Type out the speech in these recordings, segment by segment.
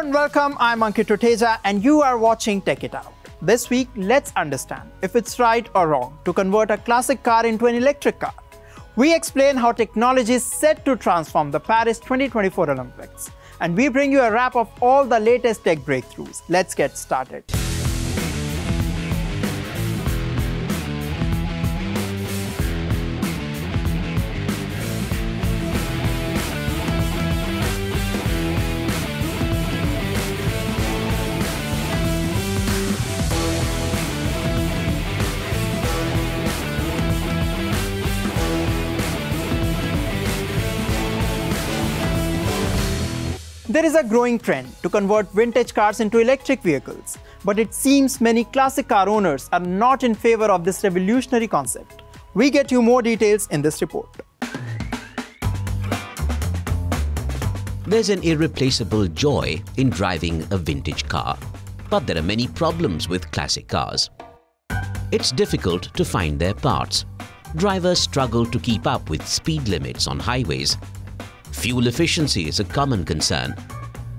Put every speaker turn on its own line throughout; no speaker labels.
and welcome. I'm Ankit Tuteja and you are watching Tech It Out. This week, let's understand if it's right or wrong to convert a classic car into an electric car. We explain how technology is set to transform the Paris 2024 Olympics. And we bring you a wrap of all the latest tech breakthroughs. Let's get started. There is a growing trend to convert vintage cars into electric vehicles, but it seems many classic car owners are not in favor of this revolutionary concept. We get you more details in this report.
There's an irreplaceable joy in driving a vintage car, but there are many problems with classic cars. It's difficult to find their parts. Drivers struggle to keep up with speed limits on highways Fuel efficiency is a common concern.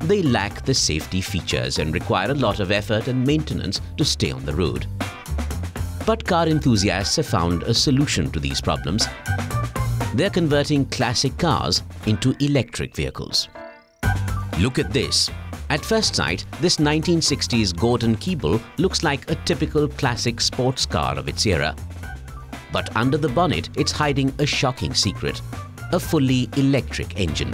They lack the safety features and require a lot of effort and maintenance to stay on the road. But car enthusiasts have found a solution to these problems. They're converting classic cars into electric vehicles. Look at this. At first sight, this 1960s Gordon Keeble looks like a typical classic sports car of its era. But under the bonnet, it's hiding a shocking secret a fully electric engine.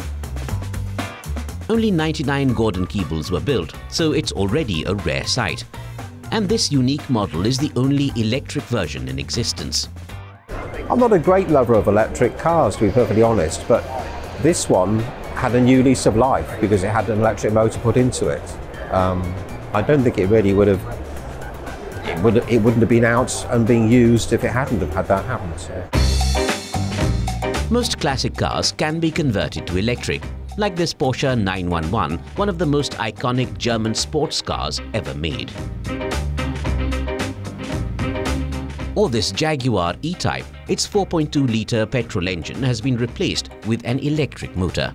Only 99 Gordon Keebles were built, so it's already a rare sight. And this unique model is the only electric version in existence.
I'm not a great lover of electric cars, to be perfectly honest, but this one had a new lease of life because it had an electric motor put into it. Um, I don't think it really would have it, would, it wouldn't have been out and being used if it hadn't have had that happen. So.
Most classic cars can be converted to electric, like this Porsche 911, one of the most iconic German sports cars ever made. Or this Jaguar E-Type, its 4.2-litre petrol engine has been replaced with an electric motor.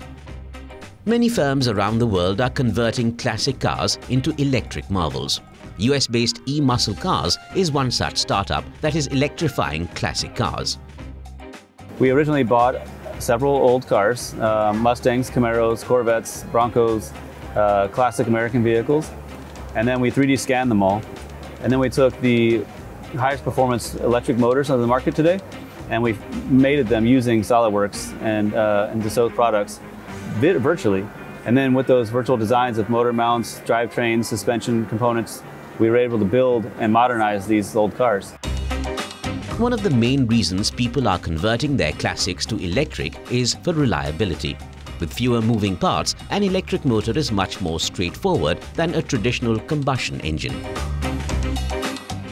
Many firms around the world are converting classic cars into electric marvels. US-based e-Muscle Cars is one such startup that is electrifying classic cars.
We originally bought several old cars, uh, Mustangs, Camaros, Corvettes, Broncos, uh, classic American vehicles, and then we 3D scanned them all. And then we took the highest performance electric motors on the market today, and we mated them using SolidWorks and, uh, and Dassault products virtually. And then with those virtual designs of motor mounts, drivetrains, suspension components, we were able to build and modernize these old cars.
One of the main reasons people are converting their classics to electric is for reliability. With fewer moving parts, an electric motor is much more straightforward than a traditional combustion engine.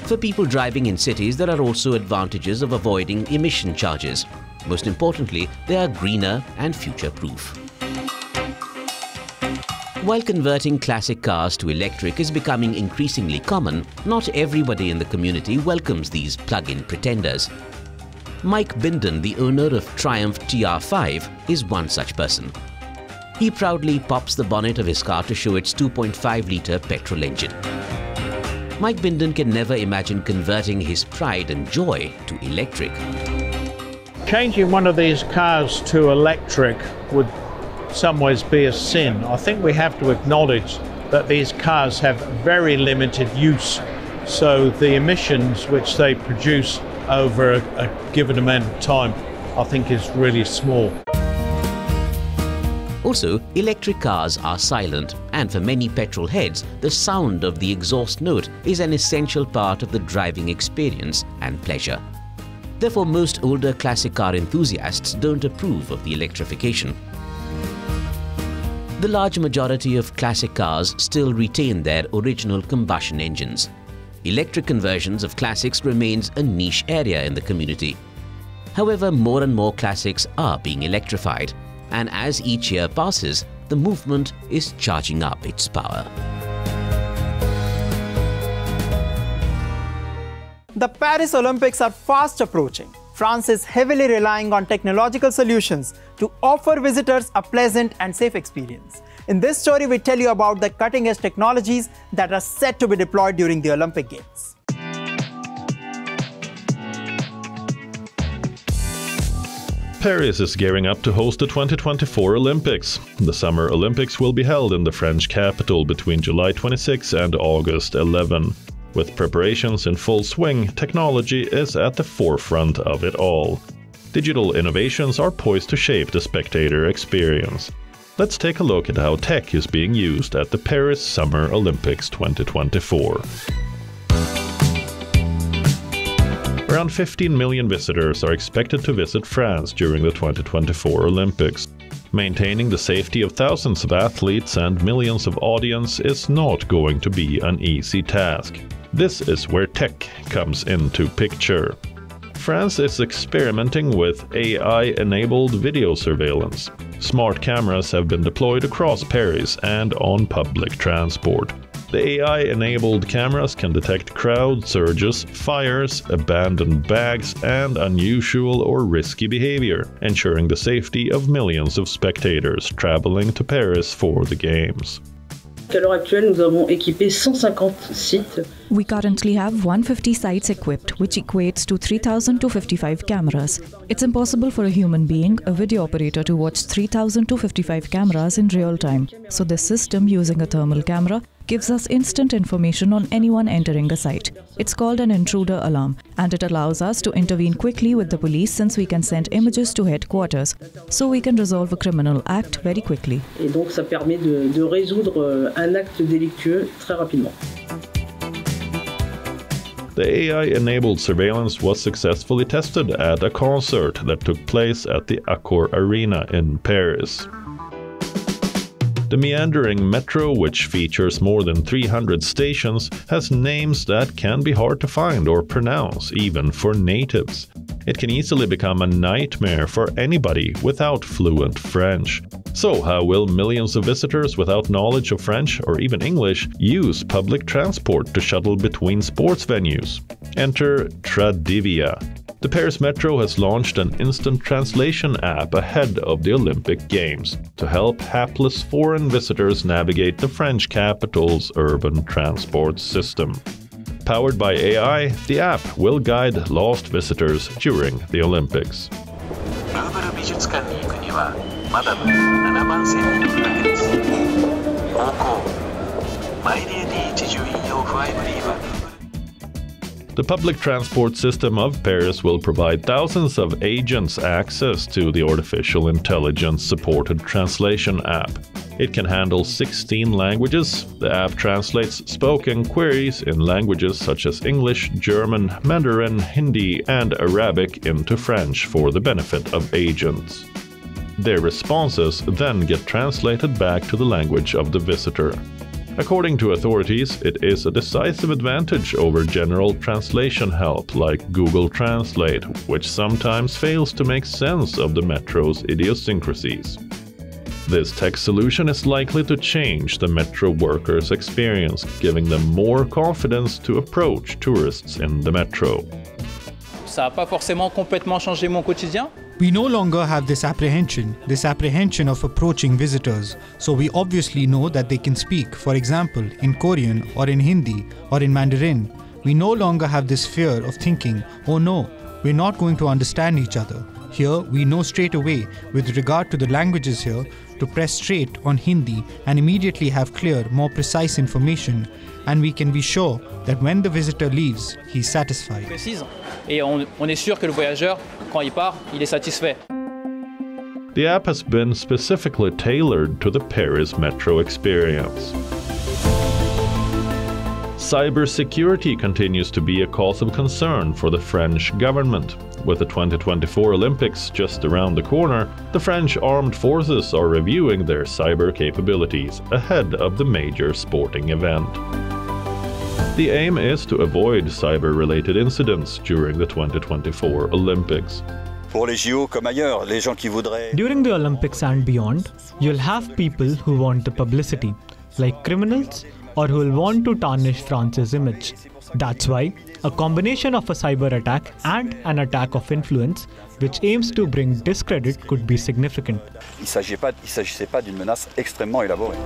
For people driving in cities, there are also advantages of avoiding emission charges. Most importantly, they are greener and future-proof. While converting classic cars to electric is becoming increasingly common, not everybody in the community welcomes these plug-in pretenders. Mike Binden, the owner of Triumph TR5, is one such person. He proudly pops the bonnet of his car to show its 2.5-litre petrol engine. Mike Binden can never imagine converting his pride and joy to electric.
Changing one of these cars to electric would some ways be a sin. I think we have to acknowledge that these cars have very limited use. So the emissions which they produce over a, a given amount of time, I think is really small.
Also, electric cars are silent, and for many petrol heads, the sound of the exhaust note is an essential part of the driving experience and pleasure. Therefore, most older classic car enthusiasts don't approve of the electrification. The large majority of classic cars still retain their original combustion engines. Electric conversions of classics remains a niche area in the community. However, more and more classics are being electrified, and as each year passes, the movement is charging up its power.
The Paris Olympics are fast approaching. France is heavily relying on technological solutions to offer visitors a pleasant and safe experience. In this story, we tell you about the cutting edge technologies that are set to be deployed during the Olympic Games.
Paris is gearing up to host the 2024 Olympics. The Summer Olympics will be held in the French capital between July 26 and August 11. With preparations in full swing, technology is at the forefront of it all. Digital innovations are poised to shape the spectator experience. Let's take a look at how tech is being used at the Paris Summer Olympics 2024. Around 15 million visitors are expected to visit France during the 2024 Olympics. Maintaining the safety of thousands of athletes and millions of audience is not going to be an easy task. This is where tech comes into picture. France is experimenting with AI-enabled video surveillance. Smart cameras have been deployed across Paris and on public transport. The AI-enabled cameras can detect crowd surges, fires, abandoned bags, and unusual or risky behavior, ensuring the safety of millions of spectators traveling to Paris for the Games.
À l'heure actuelle, nous avons équipé 150 sites.
We currently have 150 sites equipped, which equates to 3,255 cameras. It's impossible for a human being, a video operator, to watch 3,255 cameras in real time. So, this system, using a thermal camera, gives us instant information on anyone entering a site. It's called an intruder alarm and it allows us to intervene quickly with the police since we can send images to headquarters so we can resolve a criminal act very quickly.
Et donc ça permet de, de résoudre euh, un acte délictueux très rapidement.
The AI-enabled surveillance was successfully tested at a concert that took place at the Accor Arena in Paris. The meandering metro, which features more than 300 stations, has names that can be hard to find or pronounce, even for natives. It can easily become a nightmare for anybody without fluent French. So, how will millions of visitors without knowledge of French or even English use public transport to shuttle between sports venues? Enter Tradivia. The Paris Metro has launched an instant translation app ahead of the Olympic Games to help hapless foreign visitors navigate the French capital's urban transport system. Powered by AI, the app will guide lost visitors during the Olympics. The public transport system of Paris will provide thousands of agents access to the artificial intelligence supported translation app. It can handle 16 languages. The app translates spoken queries in languages such as English, German, Mandarin, Hindi, and Arabic into French for the benefit of agents. Their responses then get translated back to the language of the visitor. According to authorities, it is a decisive advantage over general translation help like Google Translate, which sometimes fails to make sense of the Metro's idiosyncrasies. This tech solution is likely to change the Metro workers' experience, giving them more confidence to approach tourists in the Metro.
Ça n'a pas forcément complètement changé mon quotidien.
We no longer have this apprehension, this apprehension of approaching visitors, so we obviously know that they can speak, for example, in Korean or in Hindi or in Mandarin. We no longer have this fear of thinking, oh no, we're not going to understand each other. Here, we know straight away, with regard to the languages here, to press straight on Hindi and immediately have clear, more precise information, and we can be sure that when the visitor leaves, he's satisfied.
Et on, on est sûr que le voyageur, quand il part, il est satisfait.
The app has been specifically tailored to the Paris Metro experience. Cybersecurity continues to be a cause of concern for the French government. With the 2024 Olympics just around the corner, the French armed forces are reviewing their cyber capabilities ahead of the major sporting event. The aim is to avoid cyber related incidents during the 2024 Olympics.
During the Olympics and beyond, you'll have people who want the publicity, like criminals or who will want to tarnish France's image. That's why a combination of a cyber attack and an attack of influence, which aims to bring discredit, could be significant.
Il ne s'agissait pas d'une menace extrêmement élaborée.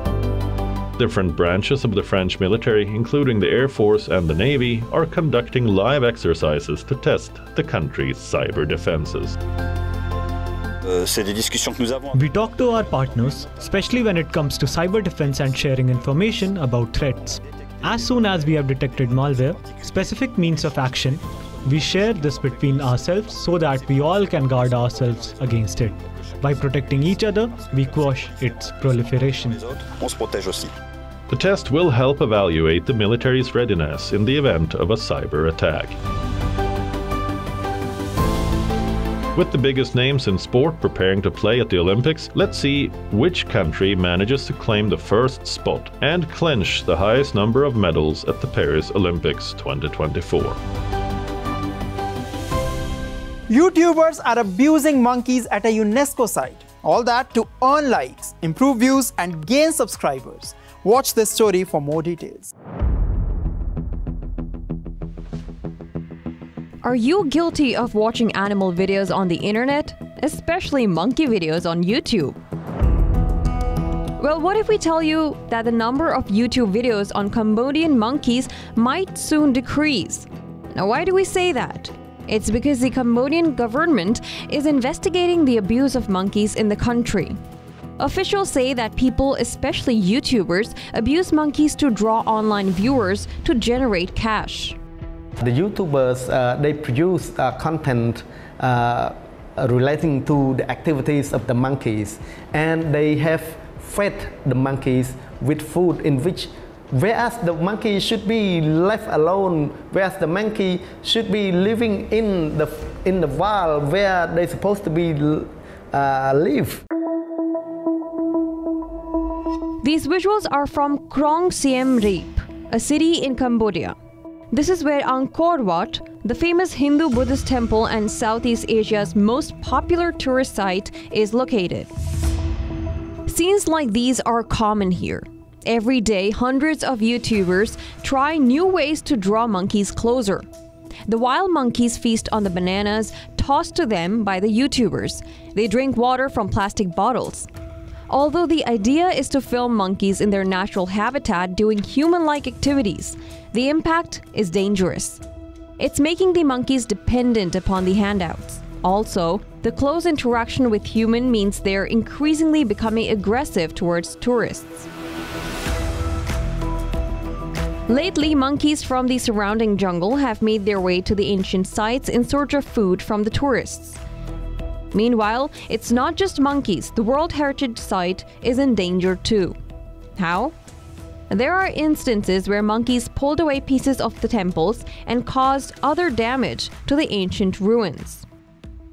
Different branches of the French military, including the Air Force and the Navy, are conducting live exercises to test the country's cyber defenses.
Euh, we talk to our partners, especially when it comes to cyber defense and sharing information about threats. As soon as we have detected malware, specific means of action, we share this between ourselves so that we all can guard ourselves against it. By protecting each other, we quash its proliferation.
The test will help evaluate the military's readiness in the event of a cyber attack. With the biggest names in sport preparing to play at the Olympics, let's see which country manages to claim the first spot and clinch the highest number of medals at the Paris Olympics 2024.
YouTubers are abusing monkeys at a UNESCO site. All that to earn likes, improve views, and gain subscribers. Watch this story for more details.
Are you guilty of watching animal videos on the internet? Especially monkey videos on YouTube? Well, what if we tell you that the number of YouTube videos on Cambodian monkeys might soon decrease? Now, why do we say that? It's because the Cambodian government is investigating the abuse of monkeys in the country. Officials say that people, especially YouTubers, abuse monkeys to draw online viewers to generate cash.
The YouTubers, uh, they produce uh, content uh, relating to the activities of the monkeys and they have fed the monkeys with food in which whereas the monkey should be left alone whereas the monkey should be living in the in the wild where they're supposed to be uh, live
these visuals are from Krong Siem Reap, a city in Cambodia. This is where Angkor Wat, the famous Hindu Buddhist temple and Southeast Asia's most popular tourist site, is located. Scenes like these are common here. Every day, hundreds of YouTubers try new ways to draw monkeys closer. The wild monkeys feast on the bananas tossed to them by the YouTubers. They drink water from plastic bottles. Although the idea is to film monkeys in their natural habitat doing human like activities, the impact is dangerous. It's making the monkeys dependent upon the handouts. Also, the close interaction with human means they're increasingly becoming aggressive towards tourists. Lately, monkeys from the surrounding jungle have made their way to the ancient sites in search of food from the tourists. Meanwhile, it's not just monkeys, the World Heritage Site is in danger too. How? There are instances where monkeys pulled away pieces of the temples and caused other damage to the ancient ruins.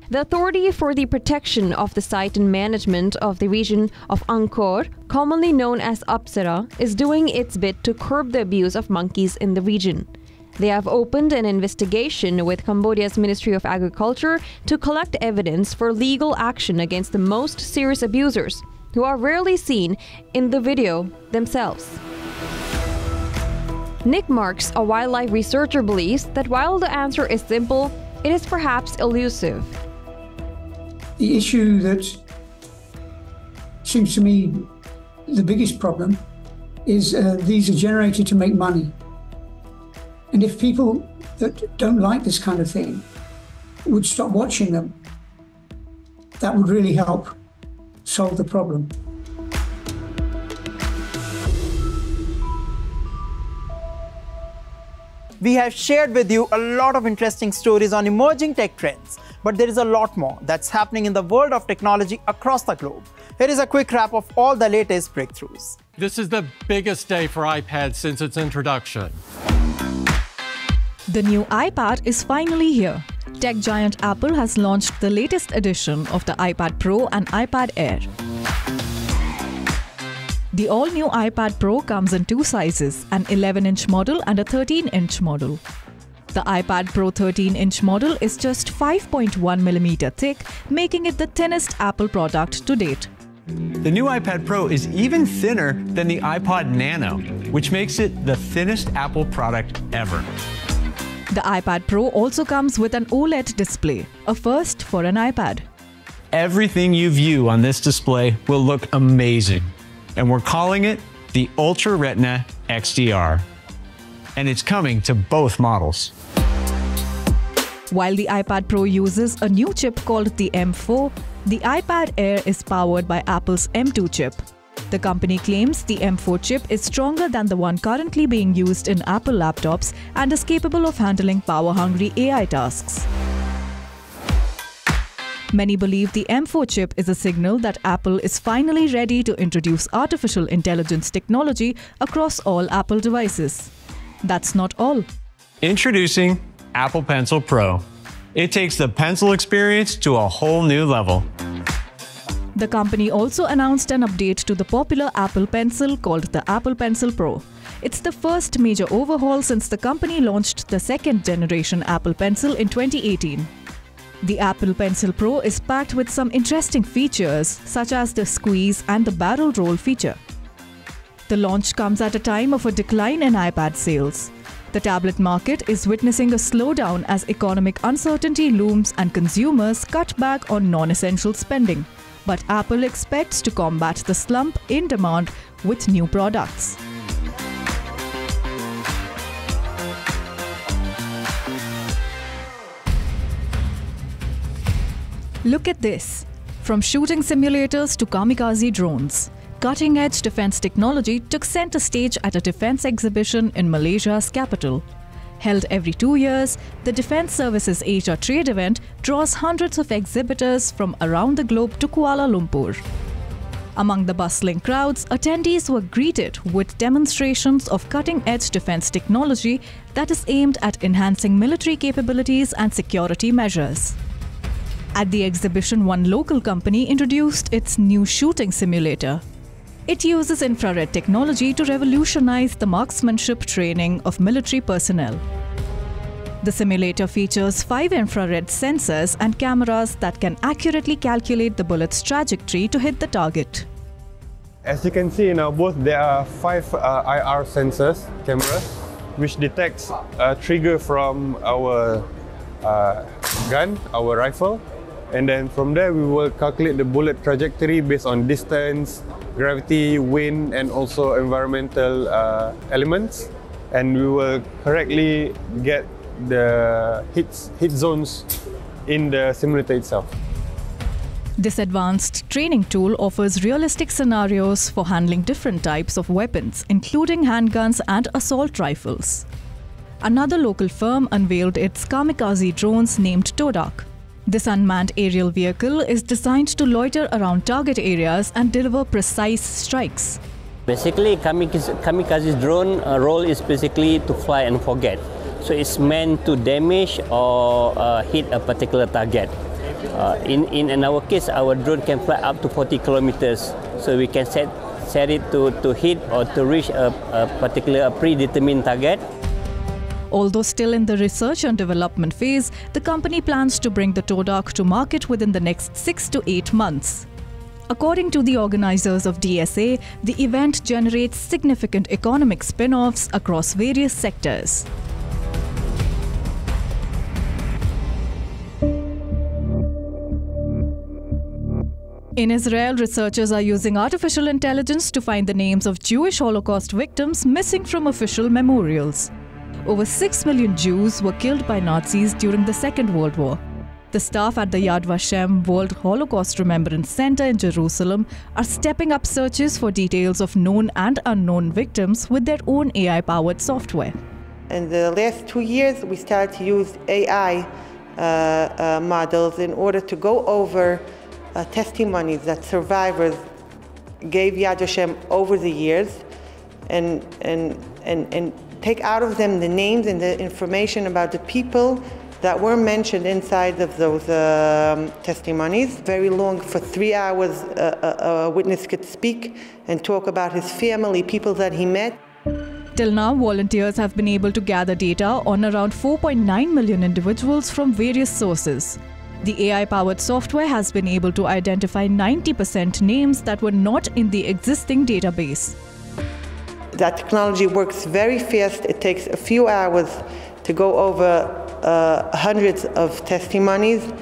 The Authority for the Protection of the Site and Management of the region of Angkor, commonly known as Apsara, is doing its bit to curb the abuse of monkeys in the region. They have opened an investigation with Cambodia's Ministry of Agriculture to collect evidence for legal action against the most serious abusers, who are rarely seen in the video themselves. Nick Marks, a wildlife researcher, believes that while the answer is simple, it is perhaps elusive.
The issue that seems to me the biggest problem is uh, these are generated to make money. And if people that don't like this kind of thing would stop watching them, that would really help solve the problem.
We have shared with you a lot of interesting stories on emerging tech trends, but there is a lot more that's happening in the world of technology across the globe. Here is a quick wrap of all the latest breakthroughs.
This is the biggest day for iPad since its introduction.
The new iPad is finally here. Tech giant Apple has launched the latest edition of the iPad Pro and iPad Air. The all-new iPad Pro comes in two sizes, an 11-inch model and a 13-inch model. The iPad Pro 13-inch model is just 5.1mm thick, making it the thinnest Apple product to date.
The new iPad Pro is even thinner than the iPod Nano, which makes it the thinnest Apple product ever.
The iPad Pro also comes with an OLED display, a first for an iPad.
Everything you view on this display will look amazing, and we're calling it the Ultra Retina XDR. And it's coming to both models.
While the iPad Pro uses a new chip called the M4, the iPad Air is powered by Apple's M2 chip. The company claims the M4 chip is stronger than the one currently being used in Apple laptops and is capable of handling power-hungry AI tasks. Many believe the M4 chip is a signal that Apple is finally ready to introduce artificial intelligence technology across all Apple devices. That's not all.
Introducing Apple Pencil Pro. It takes the pencil experience to a whole new level.
The company also announced an update to the popular Apple Pencil called the Apple Pencil Pro. It's the first major overhaul since the company launched the second generation Apple Pencil in 2018. The Apple Pencil Pro is packed with some interesting features such as the squeeze and the barrel roll feature. The launch comes at a time of a decline in iPad sales. The tablet market is witnessing a slowdown as economic uncertainty looms and consumers cut back on non essential spending. But Apple expects to combat the slump in demand with new products. Look at this. From shooting simulators to kamikaze drones, cutting edge defense technology took center stage at a defense exhibition in Malaysia's capital. Held every two years, the Defense Services Asia trade event draws hundreds of exhibitors from around the globe to Kuala Lumpur. Among the bustling crowds, attendees were greeted with demonstrations of cutting edge defense technology that is aimed at enhancing military capabilities and security measures. At the exhibition, one local company introduced its new shooting simulator. It uses infrared technology to revolutionize the marksmanship training of military personnel. The simulator features five infrared sensors and cameras that can accurately calculate the bullet's trajectory to hit the target.
As you can see in our booth, there are five uh, IR sensors, cameras, which detects a trigger from our uh, gun, our rifle, and then from there we will calculate the bullet trajectory based on distance, gravity, wind, and also environmental uh, elements. And we will correctly get the hits, hit zones in the simulator itself.
This advanced training tool offers realistic scenarios for handling different types of weapons, including handguns and assault rifles. Another local firm unveiled its kamikaze drones named Todak. This unmanned aerial vehicle is designed to loiter around target areas and deliver precise strikes.
Basically, kamikaze, kamikaze drone uh, role is basically to fly and forget. So it's meant to damage or uh, hit a particular target. Uh, in, in, in our case, our drone can fly up to 40 kilometers. So we can set, set it to, to hit or to reach a, a particular a predetermined target.
Although still in the research and development phase, the company plans to bring the Todak to market within the next six to eight months. According to the organizers of DSA, the event generates significant economic spin offs across various sectors. In Israel, researchers are using artificial intelligence to find the names of Jewish Holocaust victims missing from official memorials. Over 6 million Jews were killed by Nazis during the Second World War. The staff at the Yad Vashem World Holocaust Remembrance Center in Jerusalem are stepping up searches for details of known and unknown victims with their own AI powered software.
In the last two years, we started to use AI uh, uh, models in order to go over uh, testimonies that survivors gave Yad Vashem over the years and, and, and, and take out of them the names and the information about the people that were mentioned inside of those um, testimonies. Very long, for three hours, uh, a, a witness could speak and talk about his family, people that he met.
Till now, volunteers have been able to gather data on around 4.9 million individuals from various sources. The AI powered software has been able to identify 90% names that were not in the existing database.
That technology works very fast. It takes a few hours to go over uh, hundreds of testimonies.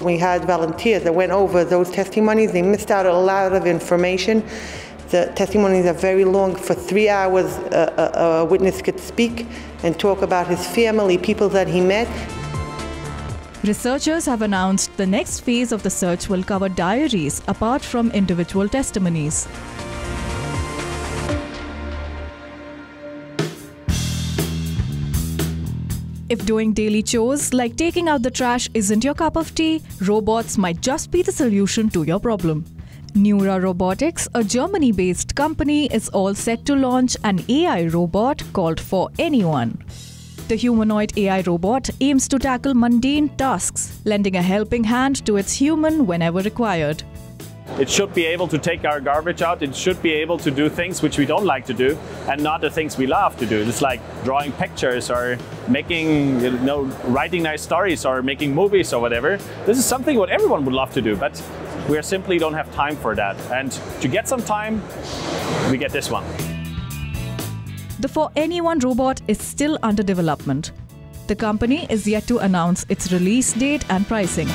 We had volunteers that went over those testimonies. They missed out a lot of information. The testimonies are very long. For three hours, uh, a, a witness could speak and talk about his family, people that he met.
Researchers have announced the next phase of the search will cover diaries apart from individual testimonies. If doing daily chores like taking out the trash isn't your cup of tea, robots might just be the solution to your problem. Neura Robotics, a Germany based company, is all set to launch an AI robot called For Anyone. The humanoid AI robot aims to tackle mundane tasks, lending a helping hand to its human whenever required.
It should be able to take our garbage out. It should be able to do things which we don't like to do and not the things we love to do. It's like drawing pictures or making, you know, writing nice stories or making movies or whatever. This is something what everyone would love to do, but we simply don't have time for that. And to get some time, we get this one.
The For Anyone robot is still under development. The company is yet to announce its release date and pricing.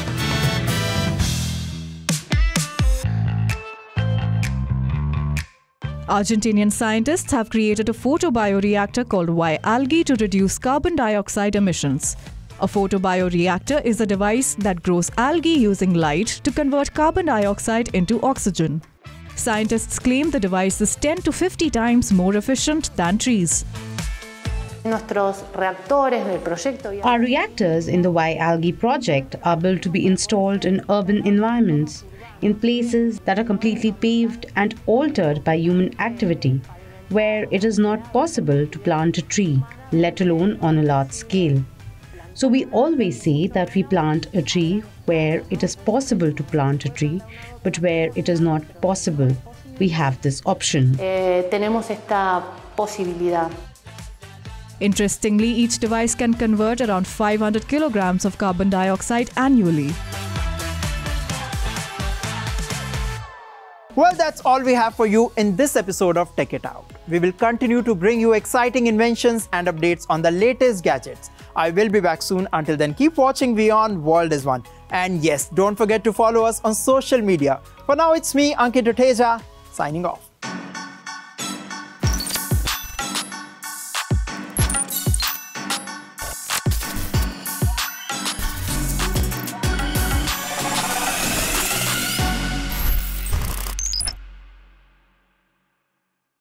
Argentinian scientists have created a photobioreactor called Y-algae to reduce carbon dioxide emissions. A photobioreactor is a device that grows algae using light to convert carbon dioxide into oxygen. Scientists claim the device is 10 to 50 times more efficient than trees.
Our reactors in the Y-algae project are built to be installed in urban environments in places that are completely paved and altered by human activity, where it is not possible to plant a tree, let alone on a large scale. So we always say that we plant a tree where it is possible to plant a tree, but where it is not possible, we have this option.
Eh, tenemos esta posibilidad.
Interestingly, each device can convert around 500 kilograms of carbon dioxide annually.
Well, that's all we have for you in this episode of Tech It Out. We will continue to bring you exciting inventions and updates on the latest gadgets. I will be back soon. Until then, keep watching WION World is One. And yes, don't forget to follow us on social media. For now, it's me, Ankit Tuteja, signing off.